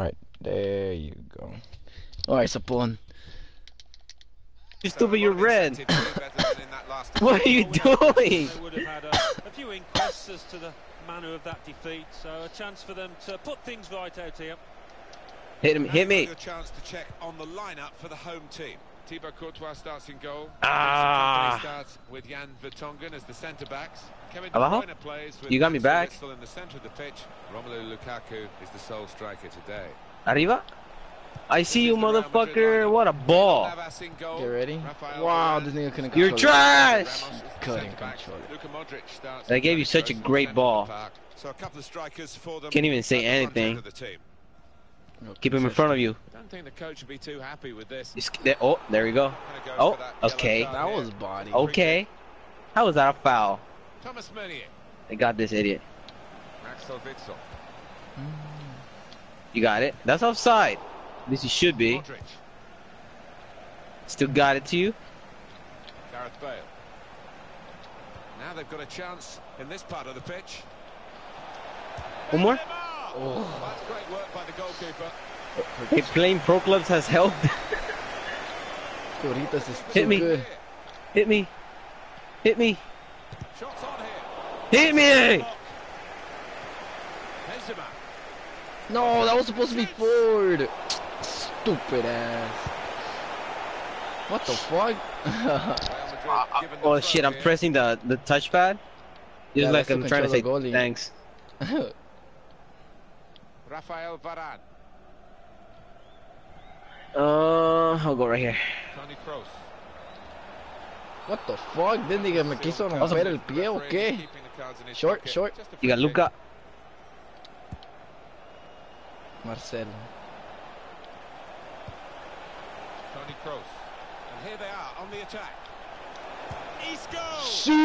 Alright, there you go. Alright, Sapon. You stupid, you're red. what are you doing? Would have had a, a few inquests as to the manner of that defeat, so a chance for them to put things right out here. Hit him, hit me. Your chance to check on the lineup for the home team. Thibaut Courtois starts in goal. Ah. Vincent starts with Jan Vertonghen as the centre backs. Kevin De plays with You got me back. Witsel in the centre of the pitch. Romelu Lukaku is the sole striker today. Arriba. I see you, This is the Real Madrid motherfucker. What a ball. Navas in goal. Get ready. Wow, this nigga couldn't You're trash. Ramos is the Couldn't control it. Luka They gave you such a Kroos in the great centre of the ball. park. So a couple of strikers for them. Can't even say at the front anything. end of the team. Keep him in front of you. Don't think the coach would be too happy with this. Just- there- Oh, there we go. Go Oh, that okay. That here. was body. Okay. How was that a foul? Thomas Meunier. They got this idiot. Axel Witsel. Mm. You got it. That's offside. At least you should be. Modric. Still got it to you. Gareth Bale. Now they've got a chance in this part of the pitch. One more. Oh. That's great work by the goalkeeper. Hey, playing pro clubs has helped. Coritas is Hit too me. good. Hit me. Hit me. Shots on here. Hit me. No, that was supposed to be forward. Stupid ass. What the fuck? Real Madrid oh, given the Oh shit! I'm pressing the the touchpad. Just Yeah, like I'm trying to say control the goalie. thanks. Rafael Varane. Uh, I'll go right here. Toni Kroos. what the fuck? Then nigga me quiso romper el pie o qué? The cards in Short, short. Just You got. Luca. Marcelo. Toni Kroos. And here they are on the attack. Isco! Shoo!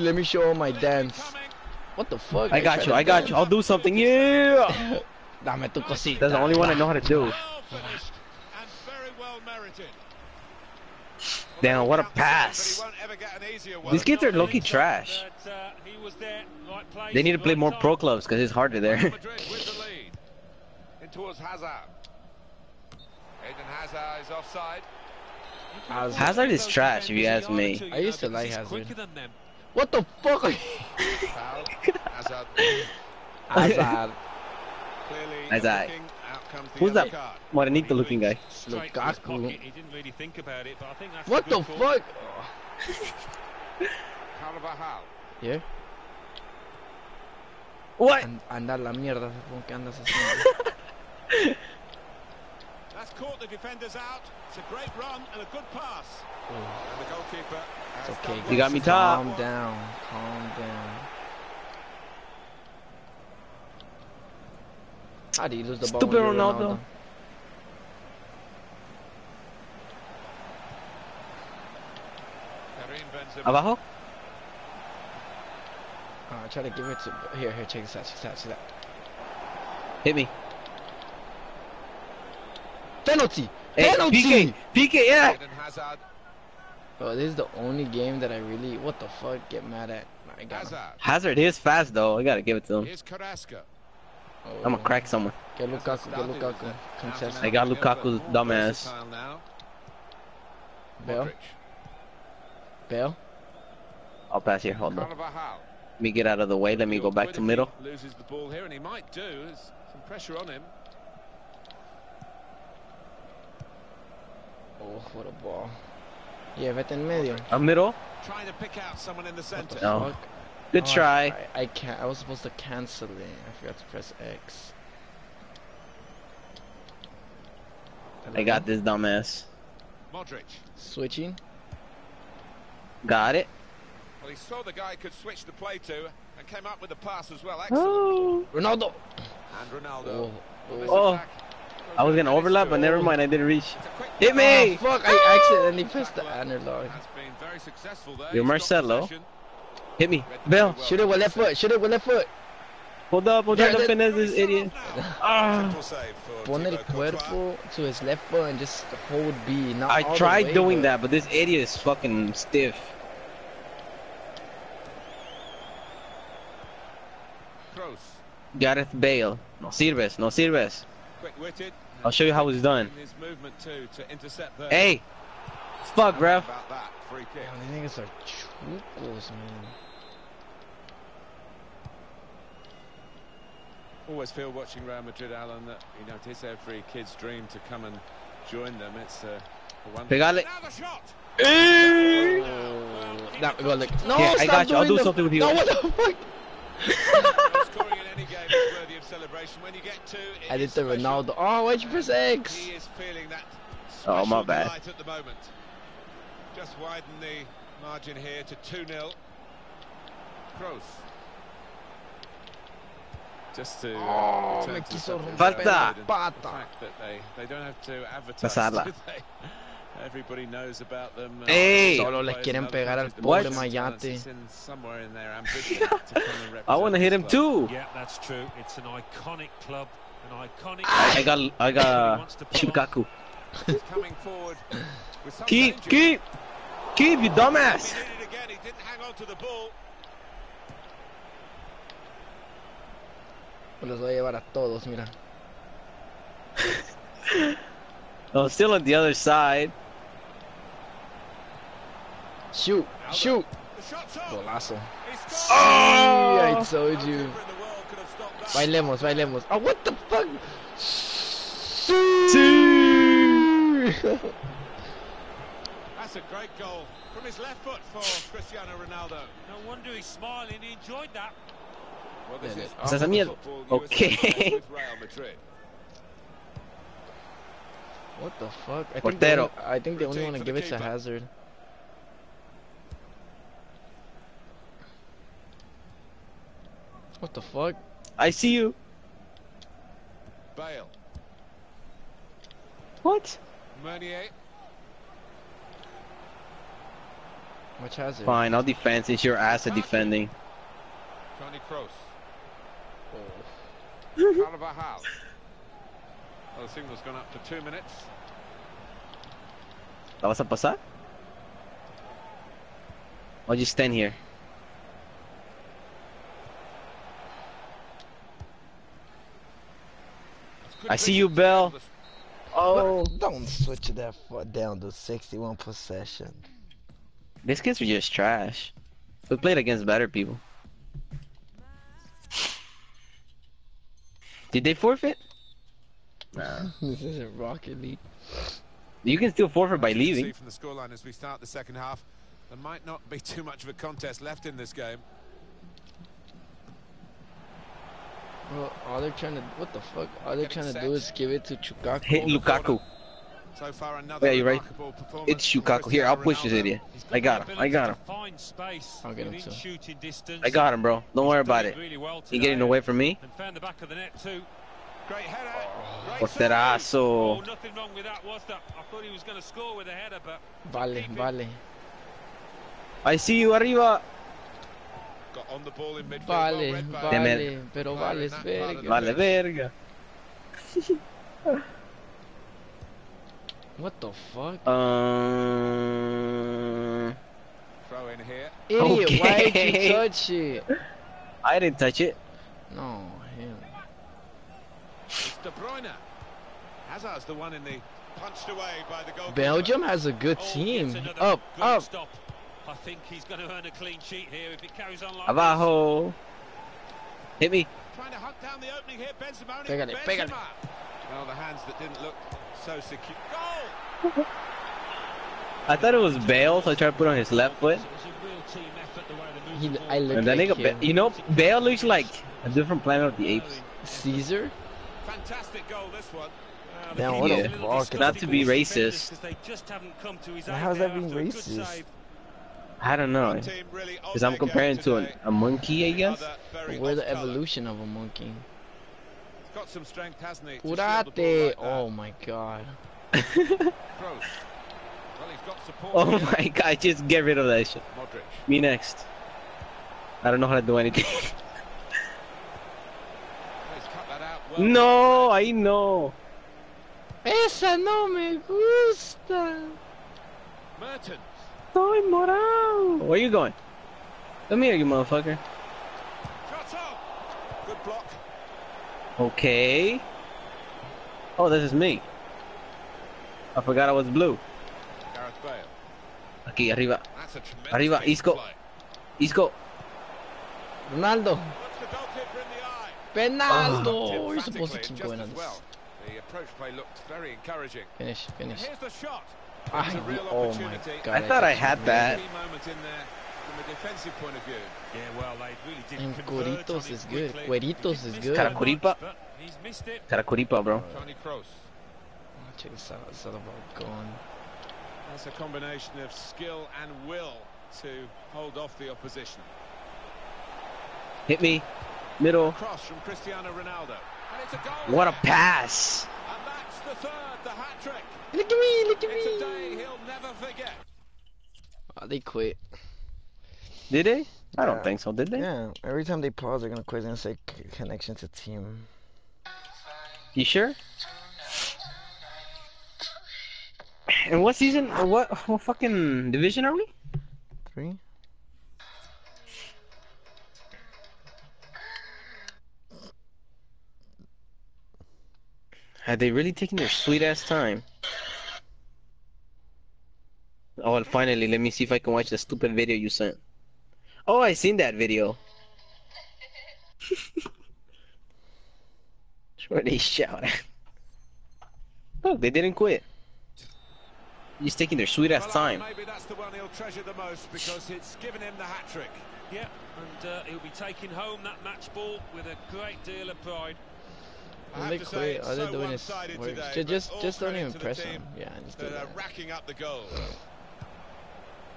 Let me show my dance. What the fuck? I got you. I got you. I'll do something. Yeah. Dame tu cosita. That's the only one I know how to do. Well finished and very well merited. Damn, what a Count the same, pass. but he won't ever get an easier one. These kids are low-key trash. That, he was there, right place, They need to play more pro clubs because it's harder there. Madrid with the lead. In towards Hazard. Is offside. Hazard. Hazard is trash, if you ask me. I used to like Hazard. Quicker than them. What the fuck? are you- Foul. Hazard. Hazard. Hazard. looking, out comes the Who's that card. Morenito looking guy? Straight to his Lukaku. He didn't really think about it, but I think that's What the call. fuck? Carvajal. Yeah. What? An- Anda la mierda, ¿con qué andas haciendo? That's caught the defenders out. It's a great run and a good pass. Oh. And the goalkeeper has It's okay. done You got me well. top. Calm down. Calm down. How do you lose the ball? Stupid when you're Ronaldo. Karim Benzema. Abajo? Uh, try to give it to. Here, here, check this out. Check this out. Check this out. Hit me. Penalty! Hey, Penalty! PK! PK, yeah! Eden Hazard. Bro, this is the only game that I really. What the fuck? Get mad at. I got him. Hazard. Hazard is fast though. I gotta give it to him. Here's Carrasco. Oh. I'm gonna crack someone. Get Lukaku. Get Started as Lukaku. a Contest. I got out-and-out winger, Lukaku's dumbass. versatile now. Bale. Modric. Bale. I'll pass here. Hold on. Let me get out of the way. Let me go back to middle. Loses the ball here, and he might do. There's some pressure on him. Oh, what a ball. Yeah, vete en medio. A middle. Trying to pick out someone in the What centre. the No. Good Oh, try. I, I can't. I was supposed to cancel it. I forgot to press X. I got this dumbass. Modric. Switching. Got it. Well, he saw the guy could switch the play to and came up with the pass as well. Excellent. Oh. Ronaldo. And Ronaldo. Oh. Oh. Attack I was gonna overlap, but never mind. I didn't reach. It's a quick Hit me! Oh, fuck! I accidentally pressed the analog. Has very successful. You're Marcelo. Hit me. Read the Bell. play well. Shoot it with left foot. Shoot it with left foot. Hold up. Hold up. Don't finesse this idiot. Ah. Triple Pon el cuerpo to his left foot and just hold B. Not I tried way, doing but- that, but this idiot is fucking stiff. Kroos. Gareth Bale. No sirves, no sirves. Quick-witted. I'll show you how it's done. His movement too to intercept. Hey! Fuck, ref. About that free kick. Damn, these niggas are chucos, man. Always feel watching Real Madrid, Alan, that you know it is every kid's dream to come and join them. It's uh, a wonderful. Pegale. Now the shot. Oh, that go like no. Yeah, I got you. I'll do the- something with you. No, what the fuck? I is did the. Ronaldo. Oh, why'd you press X? He is feeling that Oh, my bad. at the moment. Just widen the margin here to 2-0. Kroos. Just to uh, Oh, return me to quiso something romper Falta. very good and Pata. The fact that they, they don't have to advertise, Pasarla. Do they? Everybody knows about them. uh, Hey. Solo les quieren pegar al pobre presence of talents Mayate. is in somewhere in their ambition to come and I want to hit him too. Yeah, that's true. It's an iconic club, an iconic. I got, I got wants to pull off. Shukaku. Coming forward Keep, keep, keep, you dumbass. He did it again. He didn't hang on to the ball. Me los voy a llevar a todos, mira. I'm still on the other side. Shoot, shoot. The shot's off. Golazo. He scored. See, I oh! told you. keeper in the world could have stopped that. Bailemos, bailemos. Oh, what the fuck? That's a great goal from his left foot for Cristiano Ronaldo. No wonder he's smiling. He enjoyed that. Well, this Yeah, is Esa es la mierda. Okay. with Real Madrid. What the fuck? I think they Portero. only, I think they only want to give the it to. Hazard. What the fuck? I see you. Bale, What? Meunier, Watch Hazard. Fine, I'll defend since your ass at defending. Toni Kroos. Oh. Carvajal. well, the signal's gone up for two minutes. ¿La vas a pasar? I'll just stand here. I see you, to Bell. be able to- Oh, don't switch that foot down to 61 possession. These kids are just trash. We played against better people. Did they forfeit? Nah. this isn't Rocket League. You can still forfeit by As you can leaving. From the scoreline as we start the second half, there might not be too much of a contest left in this game. Well, all they're trying to what the fuck? All they're trying to do is give it to Chukaku. Hit Lukaku. So far, another Yeah, you're right. It's from Lukaku. Here, I'll push this idiot. I got him. I got him. Find space I'll get him within too. shooting distance. I got him, bro. Don't worry about it. Really He getting away from me. And found the back of the net too. Great header. Oh, Great. Porterazo. Oh, nothing wrong with that, was there? I thought he was going to score with a header, but Vale, vale, I see you arriba. Got on the ball in midfield. Vale, well read vale, pero Vale, vale es that part of the- verga. Vale, verga. What the fuck? Um, Throw in here. Idiot, why did you touch it? I didn't touch it. No, him. It's De Bruyne. Hazard's the one in the punched away by the goalkeeper. Belgium has a good oh, team. gets another Up, good up. Stop. I think he's going to earn a clean sheet here if it carries on like Abajo. Hit me. Trying to hunt down the opening here. Benzema. Pégale, Benzema. pégale. Well, the hands that didn't look so secure. Goal! I thought it was Bale, so I tried to put on his left foot. It was a real team effort the way they moved He. I look And that like nigga, him. You know, Bale looks like a different planet of the apes. Caesar? Fantastic goal, this one. Uh, Damn, what a a fuck. Not to be racist. defenders 'cause they just haven't come to his Now, aid how's that there being after a good racist? Save. I don't know. One team really on Because I'm comparing to a, a monkey, I guess. Other very We're the evolution of a monkey. Got some strength, hasn't he? to shield the ball Curate! like. Oh my god. Well, he's got. Oh my god, just get rid of that shit. Modric. Me next. I don't know how to do anything. He's cut that out well. no, I know. Esa no me gusta. Mertens. Soy morado. Where you going? Come here, you motherfucker. Shot on. Good block. Okay. Oh, this is me. I forgot I was blue. Gareth Bale. Aquí, arriba. That's a tremendous Arriba, Isco. play. Isco. Ronaldo. Puts the goalkeeper in the eye. Penaldo. Ah. Emphatically You're supposed to keep going on this. well. The approach play looked very encouraging. Finish, And finish. here's the shot. It's a real oh my god. I thought I had that. Key moment in there from a defensive point of view. Yeah, well, really And converge on Coritos it is good. quickly. Cueritos is good. Caracuripa. much, but He's missed it. Caracuripa, bro. Toni Kroos. Oh, check this out. It's all about going. That's a combination of skill and will to hold off the opposition. Hit me. Middle. Cross from Cristiano Ronaldo. And it's a goal. What a pass. And that's the third, the hat trick. Look at me, look at It's a me. day he'll never forget. Oh, they quit. Did they? I don't think so. Did they? Yeah, every time they pause, they're gonna quit and say connection to team. You sure? And what season? What, what fucking division are we? Three? Had they really taken their sweet ass time? Oh, and finally, let me see if I can watch the stupid video you sent. Oh, I seen that video. Where they shout at. Look, they didn't quit. He's taking their sweet ass Well, time. Maybe that's the one he'll treasure the most because it's given him the hat trick. Yeah, and uh, he'll be taking home that match ball with a great deal of pride. I When they to say quit, it's all they're so doing is today, Ju- just, just don't even press team them. Yeah, just do that are that. racking up the goals.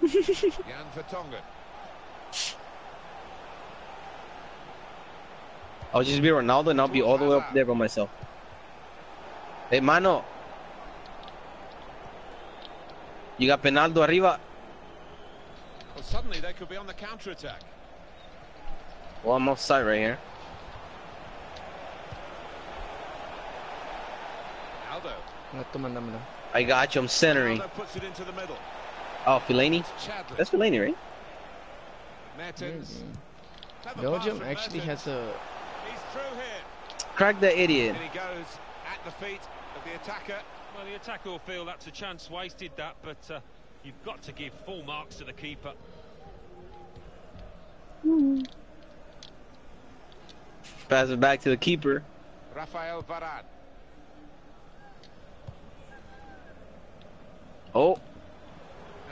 Jan Vertonghen. I'll just be Ronaldo and I'll be all the way up there by myself. Hey, mano. You got Penaldo arriba. Well, suddenly they could be on the counter-attack. Well, I'm offside right here. Aldo. No, tú mándamelo. I got you. I'm centering. Aldo puts it into the middle. Oh, Fellaini. That's Fellaini, right? Mertens. Mm. Belgium actually has a. He's through here. Crack that idiot. And he goes at the feet of the attacker. Well, the attacker will feel that's a chance wasted, that, but uh, you've got to give full marks to the keeper. Pass it back to the keeper. Rafael Varane. Oh,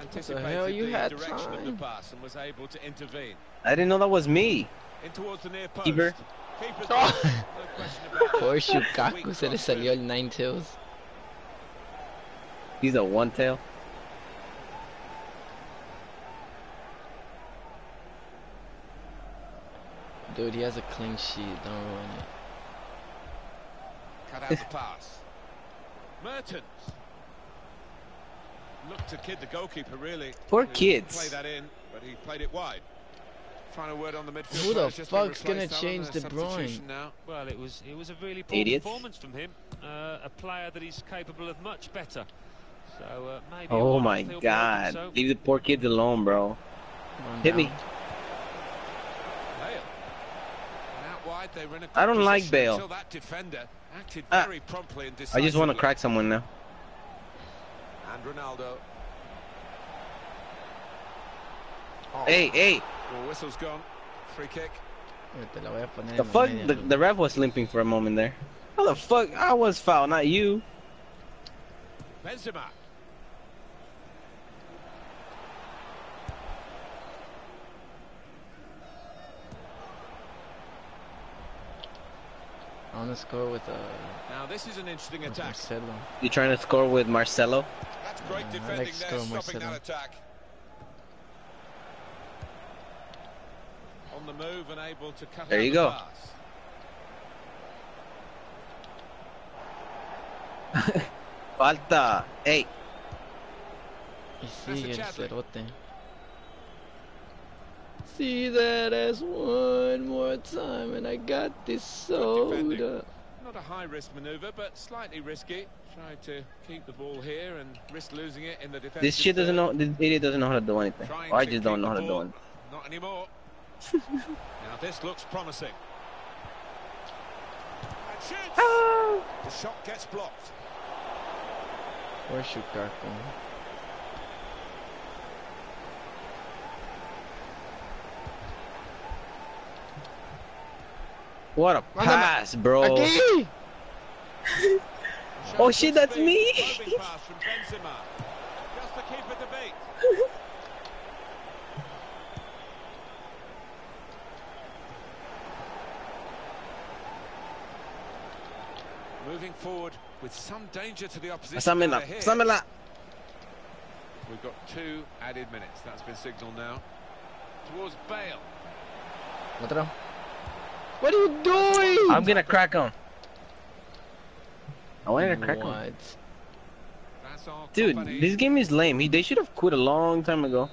Anticipated hell, you the had direction of the time. pass and was able to intervene. I didn't know that was me. In towards the near post. Keeper. Keeper's Oh. no question about that. Poor Shukaku se le cross salió el nine tails. He's a one tail. Dude, he has a clean sheet. Don't ruin it. Cut out the pass. Mertens. Looked to kid the goalkeeper, really. Poor to kids. Play that in, but he played it wide. Final word on the midfield. Who the player's just been fuck's gonna change a De Bruyne? Now. Well, it was it was a really poor Idiots. performance from him. Uh, a player that is capable of much better. So uh, maybe. a Oh one-off my he'll god. so- Leave the poor kids alone, bro. One Hit me. down. Bale. And out wide, they were in a I good don't like position Bale. Until that defender acted very promptly and I just want to crack someone now. And Ronaldo. Hey, hey. Well, whistle's gone. Free kick. Eh, Te la voy a poner The fuck? The, the ref was limping for a moment there. How the fuck? I was foul, not you. Benzema. To score with uh, Now this is an interesting attack. Marcelo. You trying to score with Marcelo? That's great Yeah, defending like there, Sco stopping Marcelo. that attack. On the move and able to cut There you the go. Falta. Hey. Y the sigue el Chadli. cerote. See that as one more time, and I got this soda. Not a high risk manoeuvre, but slightly risky. Try to keep the ball here and risk losing it in the defense. This shit doesn't know. This idiot doesn't know how to do anything. Trying I just don't know how the to do it. Not anymore. now this looks promising. And shoots. Ah! The shot gets blocked. Where's Shukaku? What a pass, bro. Aquí! Oh, shit, that's me. Probing pass from Benzema. Just to keep a debate. Moving forward with some danger to the opposition. Pásamela, player here. pásamela. We've got two added minutes. That's been signalled now. Towards Bale. Otro. What are you doing? I'm gonna crack on. I wanted to crack on. What? Vincent Dude, Kompany. this game is lame. He, they should have quit a long time ago.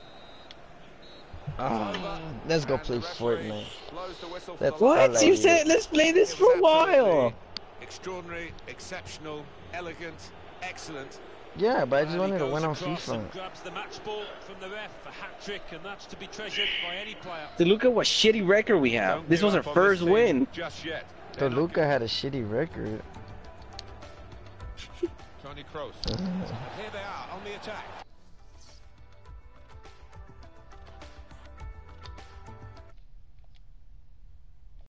Ah, let's go play Fortnite. blows the whistle for That's what? last- You said let's play this for a while. Extraordinary, exceptional, elegant, excellent. Yeah, but I just wanted to win on across FIFA. grabs the match ball from the ref, a hat trick, and that's to be treasured by any player. Dude, look at what shitty record we have. Don't This was our first win. Just yet. So Luca had a shitty record. Toni Kroos. Here they are on the attack.